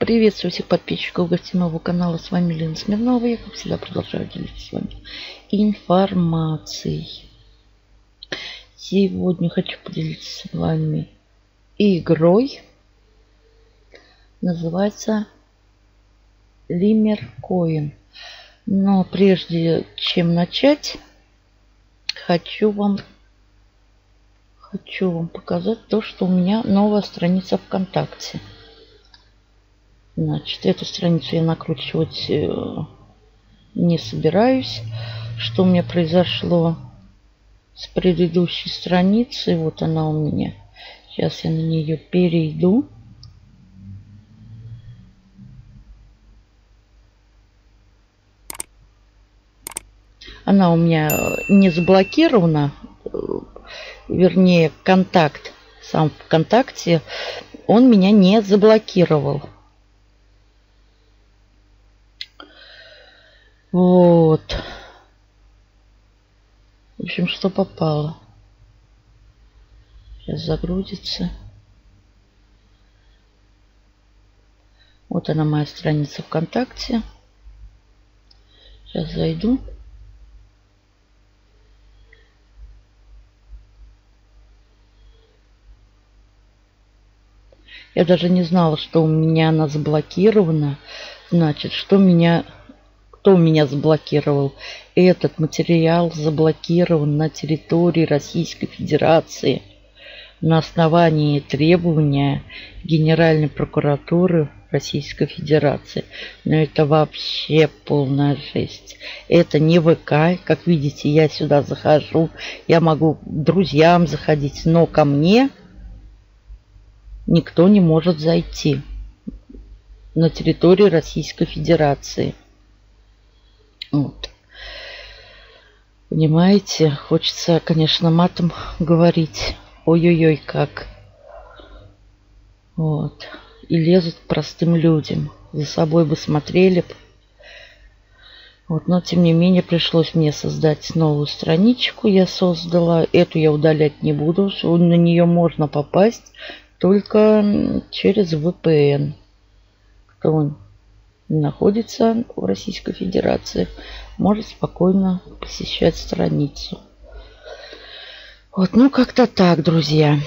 Приветствую всех подписчиков гостиного канала. С вами Лена Смирнова. Я, как всегда, продолжаю делиться с вами информацией. Сегодня хочу поделиться с вами игрой. Называется Лимер Коин. Но прежде чем начать, хочу вам хочу вам показать то, что у меня новая страница ВКонтакте. Значит, эту страницу я накручивать э, не собираюсь. Что у меня произошло с предыдущей страницей? Вот она у меня. Сейчас я на нее перейду. Она у меня не заблокирована. Вернее, контакт. Сам ВКонтакте он меня не заблокировал. Вот. В общем, что попало. Сейчас загрузится. Вот она моя страница ВКонтакте. Сейчас зайду. Я даже не знала, что у меня она заблокирована. Значит, что меня кто меня заблокировал? Этот материал заблокирован на территории Российской Федерации на основании требования Генеральной прокуратуры Российской Федерации. Но это вообще полная жесть. Это не ВК. Как видите, я сюда захожу. Я могу друзьям заходить, но ко мне никто не может зайти на территории Российской Федерации. Вот. Понимаете, хочется, конечно, матом говорить. Ой-ой-ой, как. Вот. И лезут простым людям. За собой бы смотрели. Вот, но тем не менее пришлось мне создать новую страничку. Я создала. Эту я удалять не буду. На нее можно попасть только через VPN. Кто находится в Российской Федерации, может спокойно посещать страницу. Вот, ну как-то так, друзья.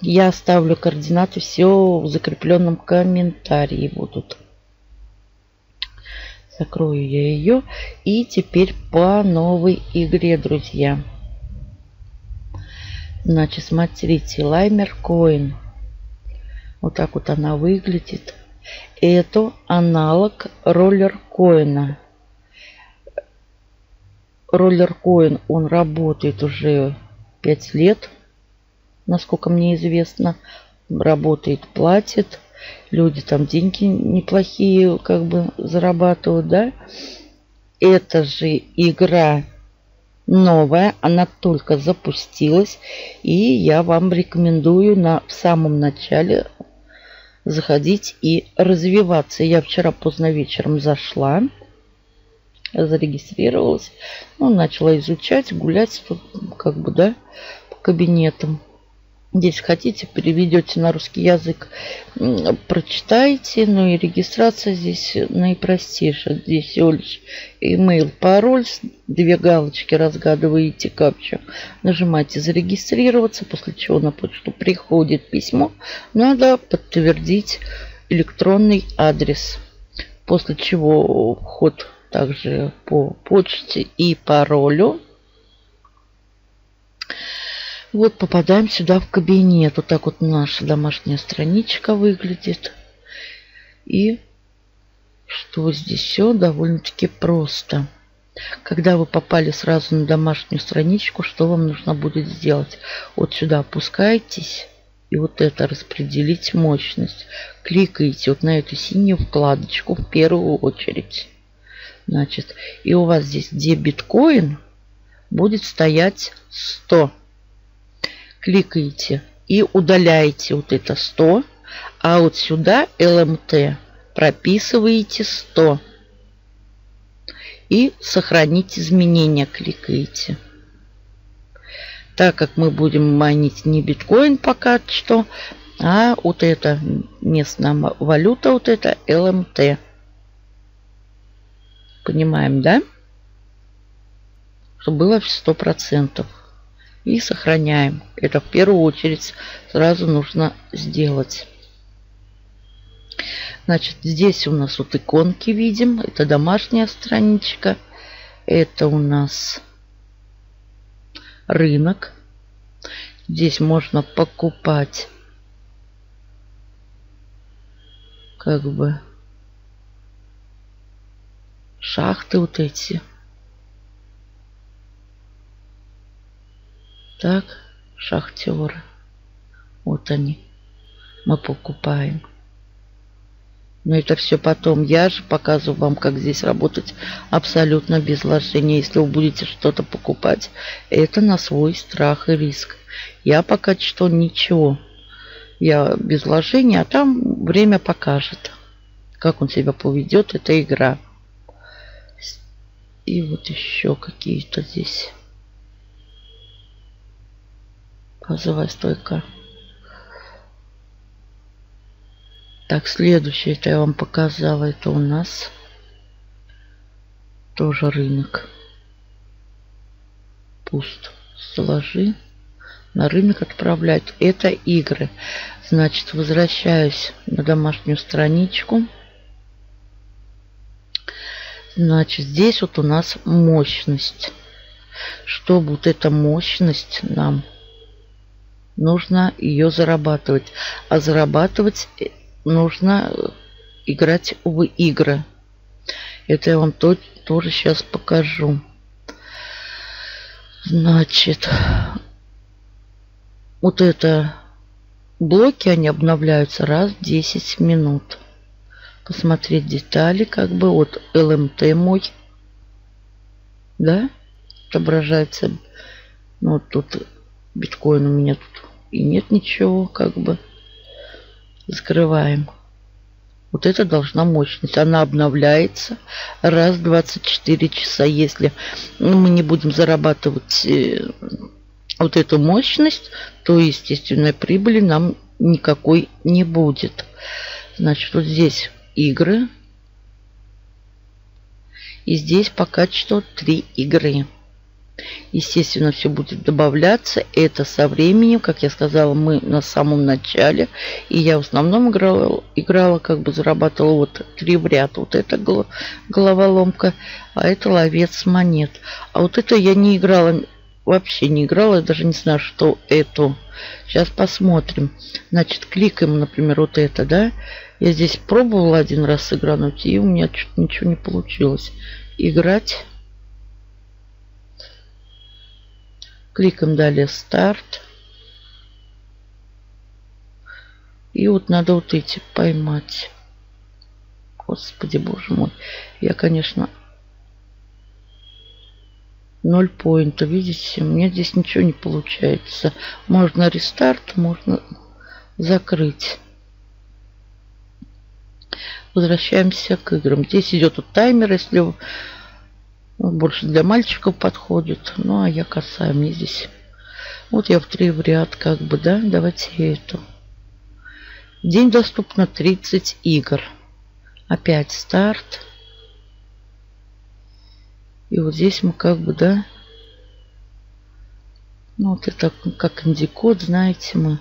Я оставлю координаты, все в закрепленном комментарии будут. Закрою я ее. И теперь по новой игре, друзья. Значит, смотрите, Лаймер Коин. Вот так вот она выглядит. Это аналог роллер-коина. Роллер-коин, он работает уже 5 лет, насколько мне известно. Работает, платит. Люди там деньги неплохие как бы зарабатывают, да. Это же игра новая, она только запустилась. И я вам рекомендую на, в самом начале заходить и развиваться. Я вчера поздно вечером зашла, зарегистрировалась, ну, начала изучать, гулять как бы, да, по кабинетам. Здесь хотите, переведете на русский язык, прочитайте. Ну и регистрация здесь наипростейшая. Здесь всего лишь email, пароль, две галочки разгадываете капчу. Нажимаете зарегистрироваться, после чего на почту приходит письмо. Надо подтвердить электронный адрес. После чего вход также по почте и паролю. Вот попадаем сюда в кабинет. Вот так вот наша домашняя страничка выглядит. И что здесь все довольно-таки просто. Когда вы попали сразу на домашнюю страничку, что вам нужно будет сделать? Вот сюда опускаетесь и вот это распределить мощность. Кликаете вот на эту синюю вкладочку в первую очередь. Значит, и у вас здесь, где биткоин, будет стоять 100 кликаете и удаляете вот это 100, а вот сюда LMT прописываете 100 и сохранить изменения кликаете. Так как мы будем майнить не биткоин пока что, А вот это местная валюта, вот это ЛМТ. Понимаем, да? Чтобы было в сто процентов. И сохраняем. Это в первую очередь сразу нужно сделать. Значит, здесь у нас вот иконки видим. Это домашняя страничка. Это у нас рынок. Здесь можно покупать как бы шахты вот эти. Так, шахтеры. Вот они. Мы покупаем. Но это все потом. Я же показываю вам, как здесь работать абсолютно без вложения. Если вы будете что-то покупать, это на свой страх и риск. Я пока что ничего. Я без вложения, а там время покажет, как он себя поведет. Это игра. И вот еще какие-то здесь. Газовая стойка. Так, следующее, это я вам показала, это у нас тоже рынок. Пуст. Стеллажи на рынок отправлять. Это игры. Значит, возвращаюсь на домашнюю страничку. Значит, здесь вот у нас мощность. Чтобы вот эта мощность нам нужно ее зарабатывать. А зарабатывать нужно играть в игры. Это я вам то, тоже сейчас покажу. Значит, вот это блоки, они обновляются раз в 10 минут. Посмотреть детали, как бы, вот ЛМТ мой, да, отображается. Ну, вот тут биткоин у меня тут и нет ничего, как бы. Закрываем. Вот это должна мощность. Она обновляется раз в 24 часа. Если мы не будем зарабатывать э, вот эту мощность, то естественной прибыли нам никакой не будет. Значит, вот здесь игры. И здесь пока что три игры. Естественно, все будет добавляться. Это со временем, как я сказала, мы на самом начале. И я в основном играла, играла как бы зарабатывала вот три в ряд. Вот это головоломка, а это ловец монет. А вот это я не играла вообще не играла, я даже не знаю, что это. Сейчас посмотрим. Значит, кликаем, например, вот это, да. Я здесь пробовала один раз сыгрануть, и у меня что-то ничего не получилось. Играть. Кликаем далее старт. И вот надо вот эти поймать. Господи, боже мой. Я, конечно, 0 поинта. Видите, меня здесь ничего не получается. Можно рестарт, можно закрыть. Возвращаемся к играм. Здесь идет вот таймер, если ну, больше для мальчиков подходит. Ну, а я касаю. Мне здесь... Вот я в три в ряд, как бы, да? Давайте эту. день доступно 30 игр. Опять старт. И вот здесь мы как бы, да, ну вот это как индикод, знаете, мы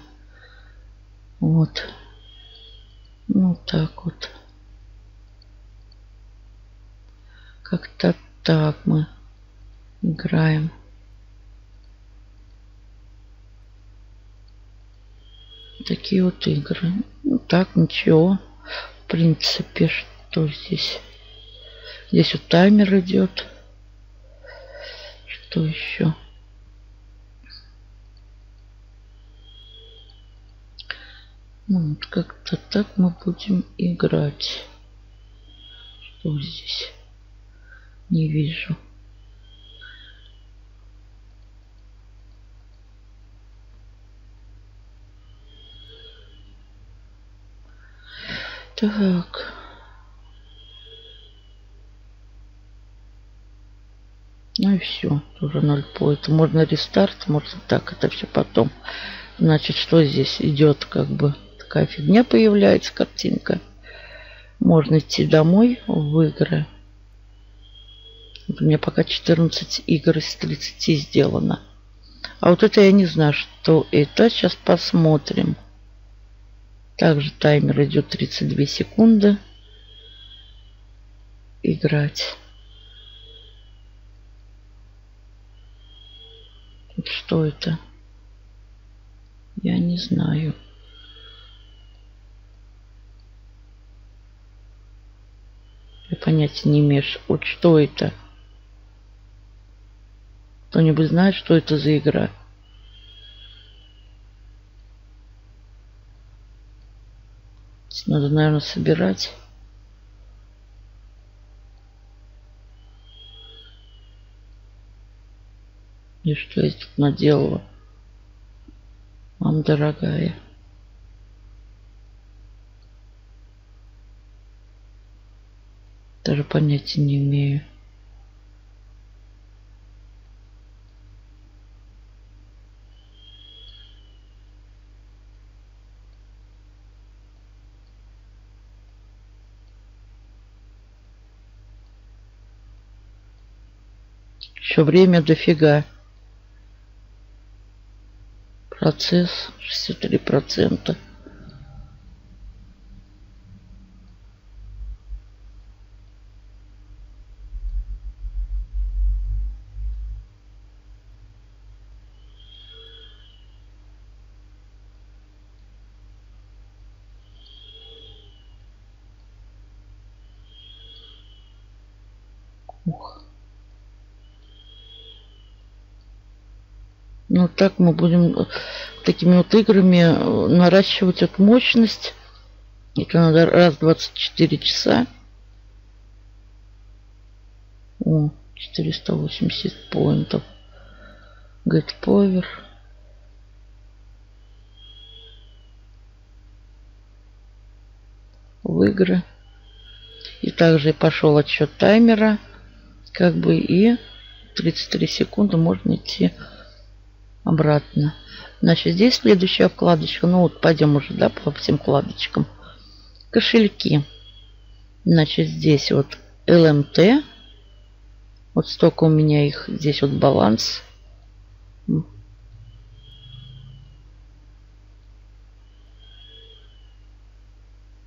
вот, ну так вот. Как-то так мы играем. Такие вот игры. Ну так, ничего. В принципе, что здесь? Здесь вот таймер идет. Что еще? Ну, вот как-то так мы будем играть. Что здесь? Не вижу. Так. Ну и все, тоже 0 по. Это можно рестарт, можно так, это все потом. Значит, что здесь идет как бы такая фигня появляется, картинка. Можно идти домой в игры. У меня пока 14 игр из 30 сделано. А вот это я не знаю, что это. Сейчас посмотрим. Также таймер идет 32 секунды. Играть. Что это? Я не знаю. Я понятия не имею, вот что это. Кто-нибудь знает, что это за игра? Надо, наверное, собирать. И что я тут наделала? Мам дорогая. Даже понятия не имею. Еще время дофига. Процесс 63%. Ух. Ну, так мы будем такими вот играми наращивать эту мощность. Это надо раз в 24 часа. О, 480 поинтов. Get Power. В игры. И также пошел отсчет таймера. Как бы и 33 секунды можно идти обратно. Значит, здесь следующая вкладочка. Ну вот пойдем уже, да, по всем вкладочкам. Кошельки. Значит, здесь вот LMT. Вот столько у меня их. Здесь вот баланс.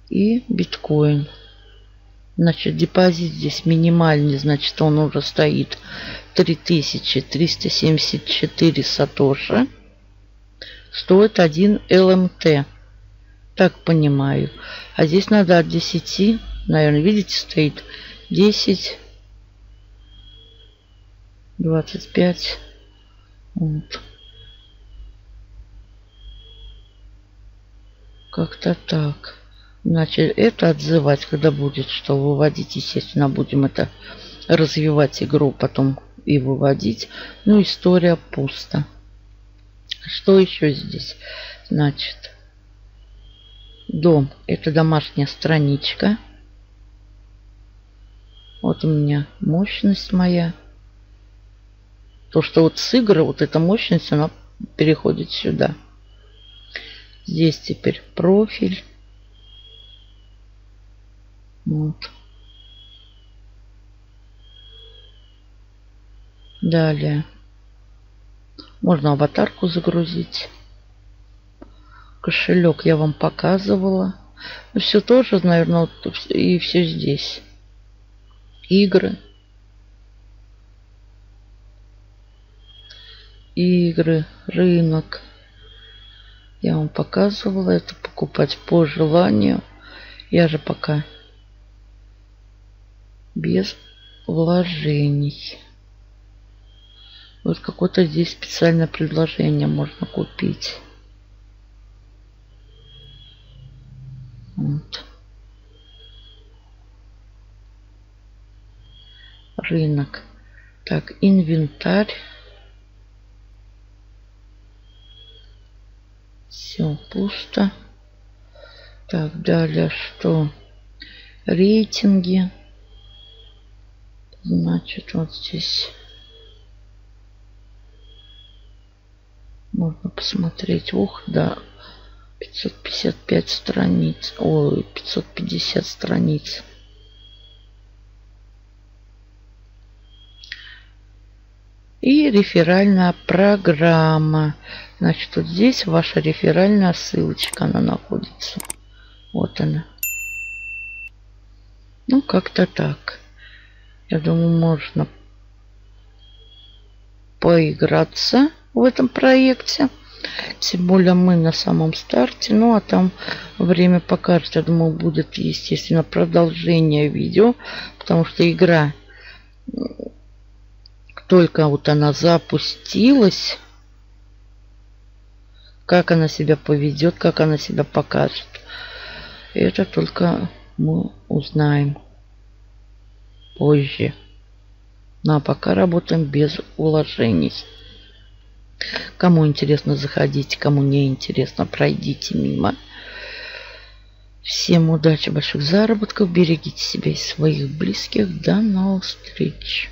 И биткоин. Значит, депозит здесь минимальный, значит, он уже стоит 3374 сатоши. Стоит 1 ЛМТ. Так понимаю. А здесь надо от 10, наверное, видите, стоит 10, 25. Вот. Как-то так. Значит, это отзывать, когда будет, что выводить, естественно, будем это развивать игру, потом и выводить. Ну, история пусто. Что еще здесь? Значит, дом. Это домашняя страничка. Вот у меня мощность моя. То, что вот с игры, вот эта мощность, она переходит сюда. Здесь теперь профиль. Вот. Далее. Можно аватарку загрузить. Кошелек я вам показывала. Ну, все тоже, наверное, вот, и все здесь. Игры. Игры, рынок. Я вам показывала это покупать по желанию. Я же пока без вложений. Вот какое-то здесь специальное предложение можно купить. Вот. Рынок. Так, инвентарь. Все пусто. Так, далее что? Рейтинги. Значит, вот здесь можно посмотреть. Ух, да. 555 страниц. Ой, 550 страниц. И реферальная программа. Значит, вот здесь ваша реферальная ссылочка, она находится. Вот она. Ну, как-то так. Я думаю, можно поиграться в этом проекте. Тем более мы на самом старте. Ну, а там время покажет. Я думаю, будет, естественно, продолжение видео. Потому что игра только вот она запустилась. Как она себя поведет, как она себя покажет. Это только мы узнаем позже. Ну а пока работаем без уложений. Кому интересно, заходите. Кому не интересно, пройдите мимо. Всем удачи, больших заработков. Берегите себя и своих близких. До новых встреч.